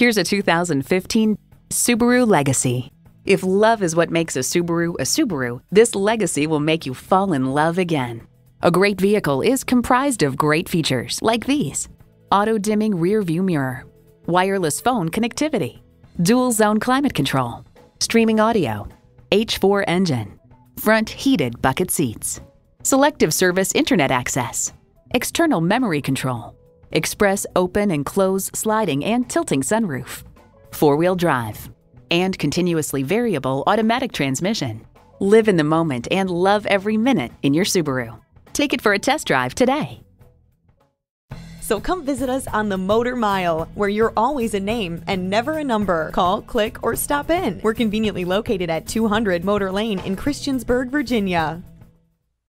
Here's a 2015 Subaru Legacy. If love is what makes a Subaru a Subaru, this Legacy will make you fall in love again. A great vehicle is comprised of great features like these auto dimming rear view mirror, wireless phone connectivity, dual zone climate control, streaming audio, H4 engine, front heated bucket seats, selective service internet access, external memory control, express open and close sliding and tilting sunroof, four wheel drive, and continuously variable automatic transmission. Live in the moment and love every minute in your Subaru. Take it for a test drive today. So come visit us on the Motor Mile, where you're always a name and never a number. Call, click, or stop in. We're conveniently located at 200 Motor Lane in Christiansburg, Virginia.